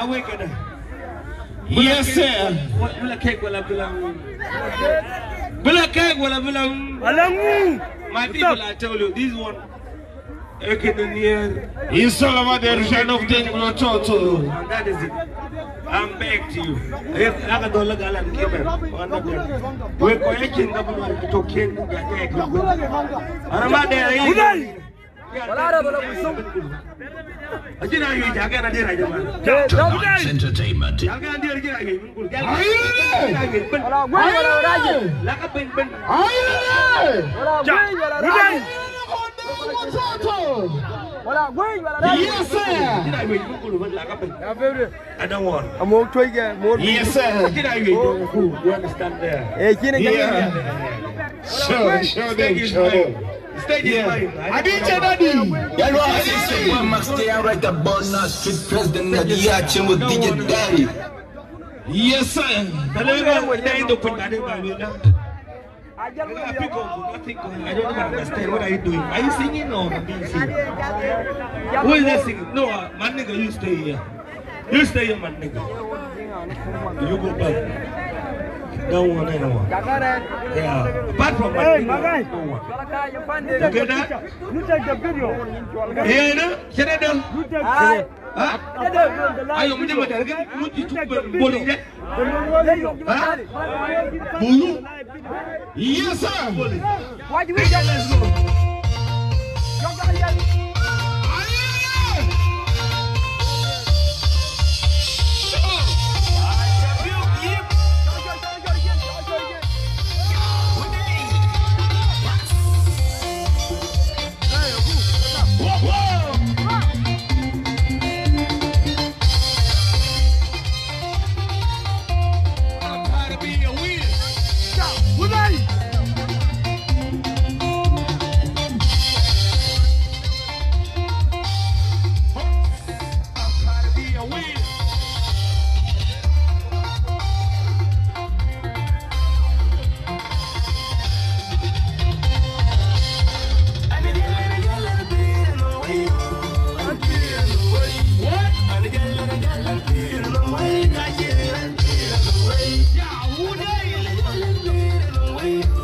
awekana. Yes, sir. Bila cake wala bila Bila cake wala bila Alangu. My people, I tell you, this one. Ekenanier. It's all about the return of the Toto. And that is it. I'm back to you. If I can do look at them, keep it. We're going to get to Ken. I'm not there. Ajina yi jaga na dira jama. Tonight's entertainment. Jaga na dira jira yi mun kul. Jaga. Wala gwe wala raje. La ka ben ben. Wala gwe wala raje. Wala gwe wala raje. Yes, sir. Jira yi mun kul la ka ben. Ya fevre. I don't want. Amo choy ge mo. Yes, sir. Jira yi mun kul. You understand there? Yeah. Show, show them, show them. Stage is mine. I did tell daddy. Yeah, no, I say one max stay out right about now. Street president of the action with DJ Daddy. Yes, sir. Talaga wala ito punta din ba nila? Ajal I pick up nothing. I don't understand what are you doing. Are you singing or being singing? Who is that singing? No, uh, my nigga, you stay here. You stay here, my nigga. You go back. No one, anyone. Yeah. Apart from my Hey, Magai. no one. You get that? You take the video. Yeah, no? It down. You take the Huh? Ayo, muje madarga, muje tukbe boli je. Bulu. Yes, sir. Why do we get this? Iba,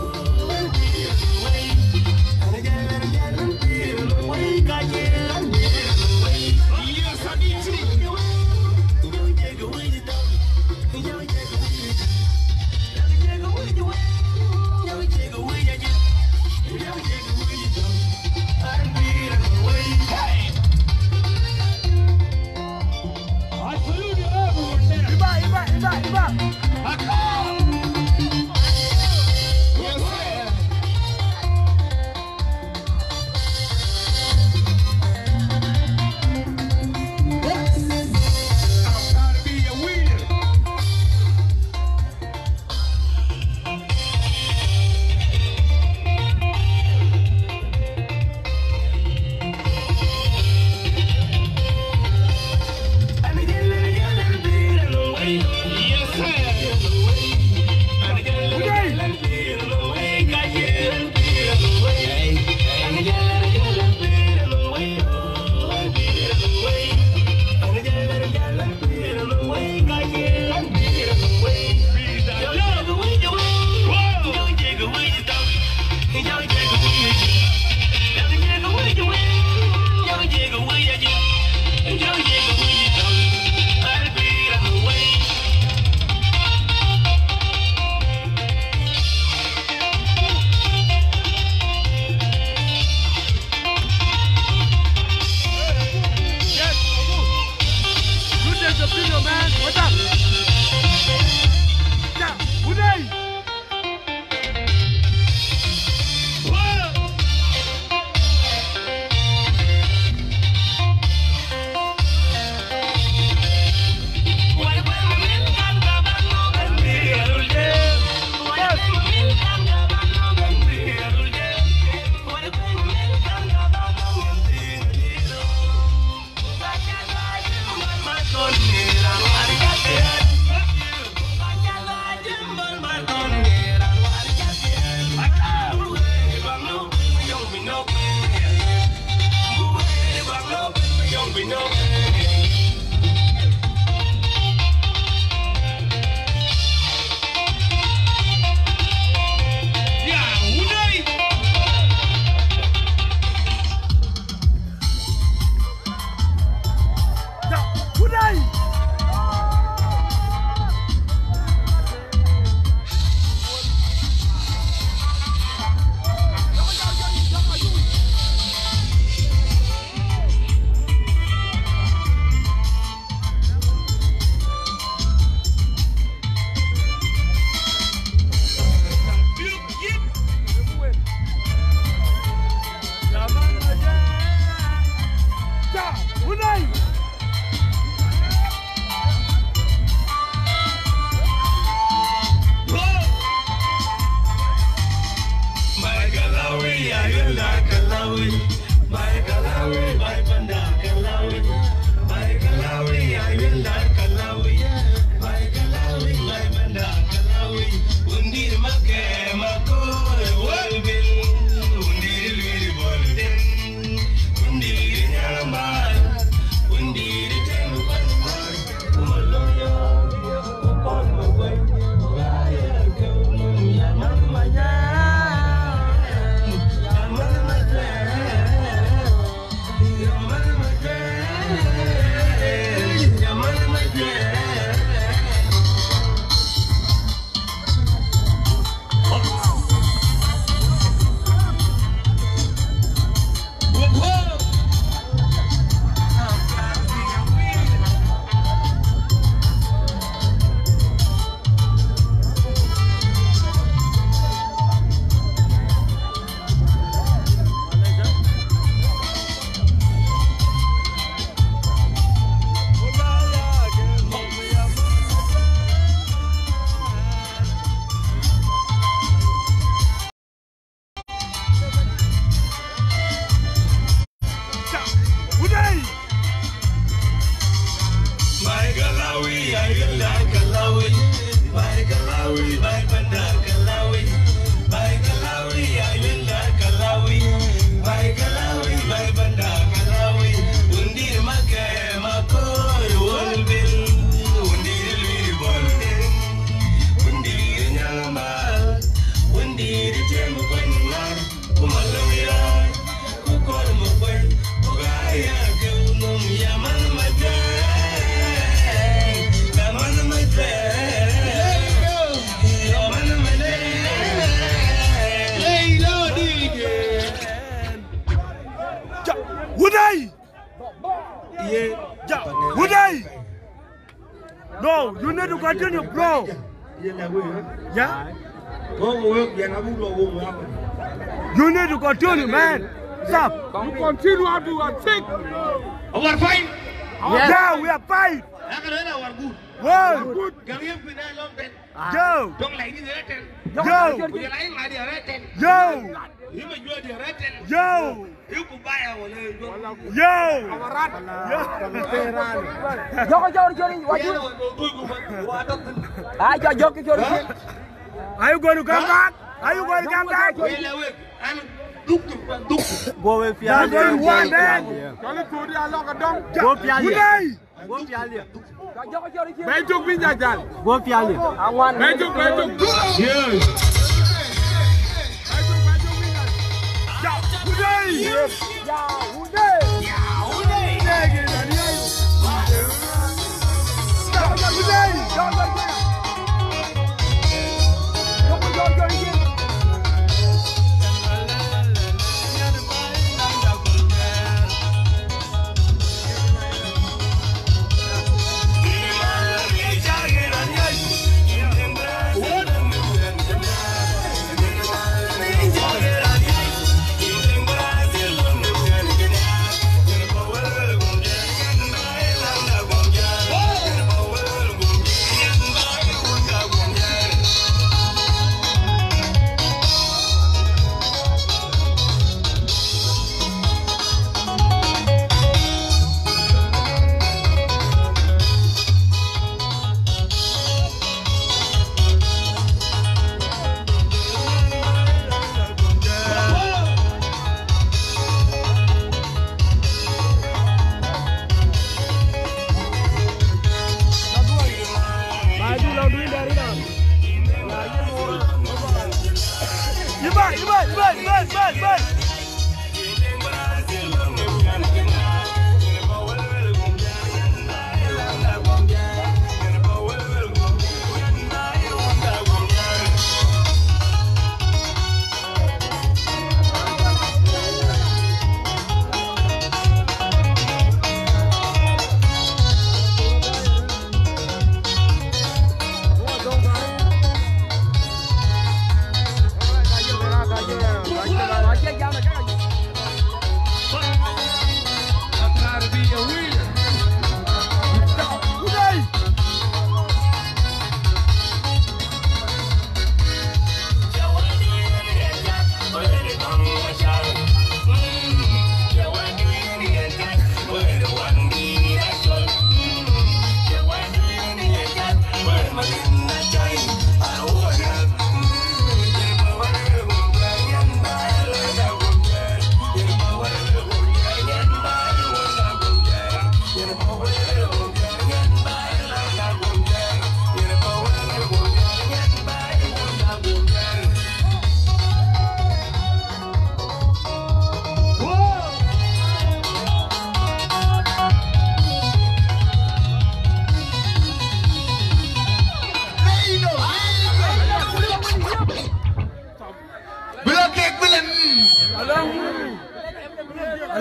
Uday! Yeah. Ja, Uday! No, you need to continue, bro. Yeah, that way. Yeah? Go work, yeah, I will go work. You need to continue, man. Stop. You continue to do a thing. Our fine. Yeah, we are fine. I can learn our good. Whoa. Good. Can you put that long then? Yo. Don't like this, right? Yo. Would you like my dear, right? Yo. You may do the right. Yo. You could buy our Yo. Joko jori jori waju. Joko joko jori. Are you going to come back? Are you going to come back? Go we That's what you want, man. Kali pudi alok adong. Go piali. Uday. Go piali. Joko Bejuk bin jajal. Go piali. Awan. Bejuk bejuk. Yes. Bejuk bejuk bin jajal. Ya. Yes. Ya.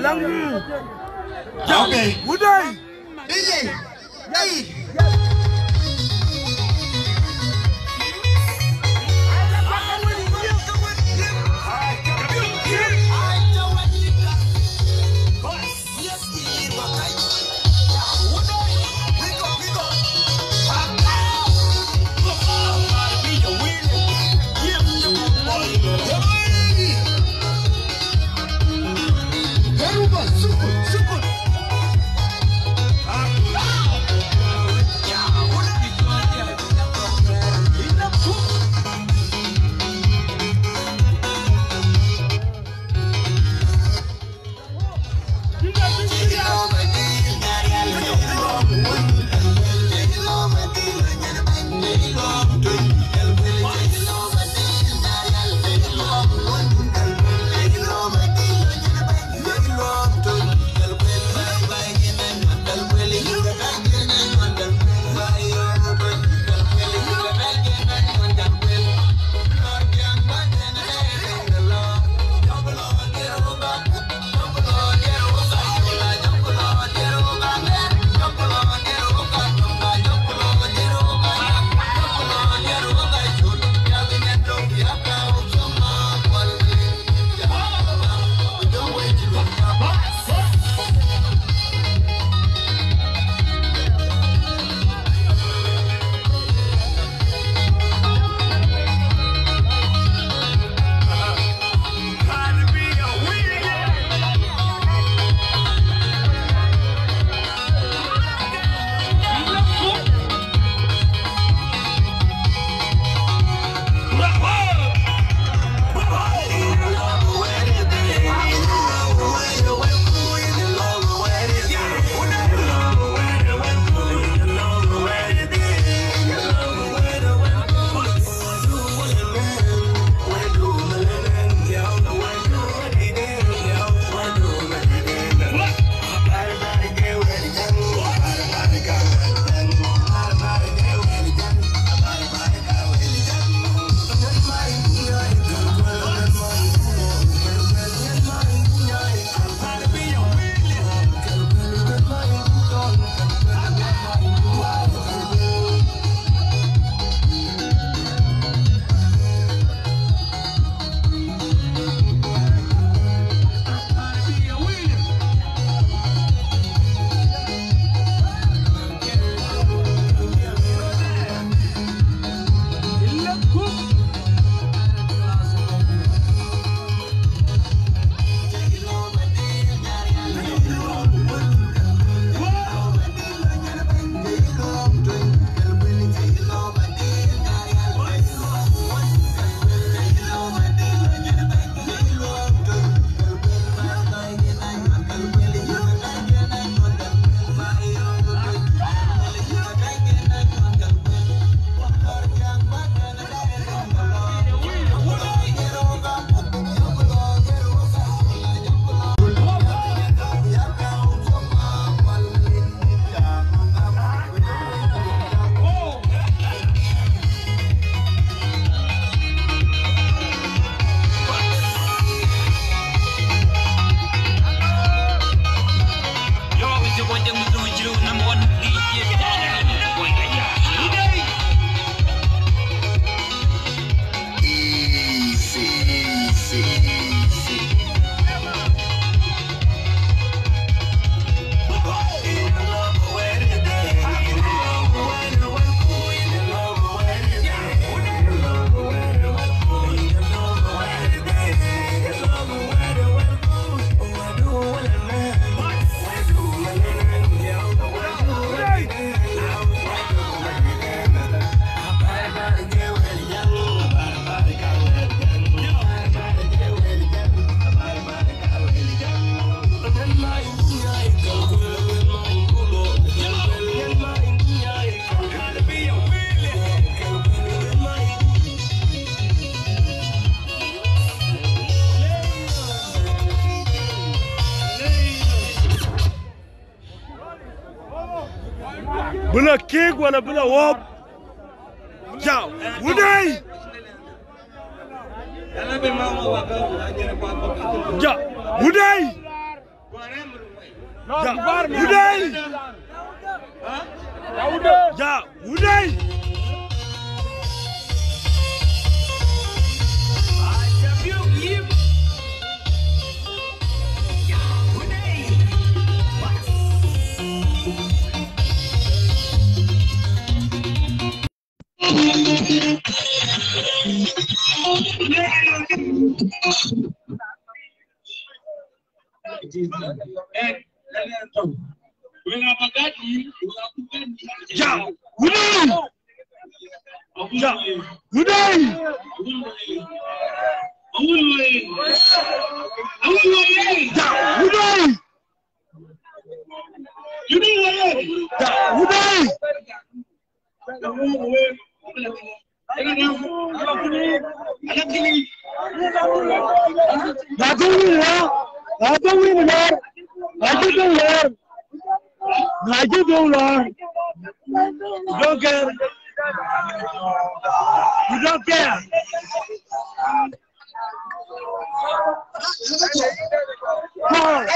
Alang. Okay. Uday. DJ. Hey. Sukun, bila kegwa na bila wop ja ya, wudai ja ya, wudai ja ya, wudai ja Mo way. Ja, Uday. Ha? Ja, Uday. Ja, Uday. Ja, Uday. Don't win win here. I don't learn. I don't. You don't care. You don't care. On.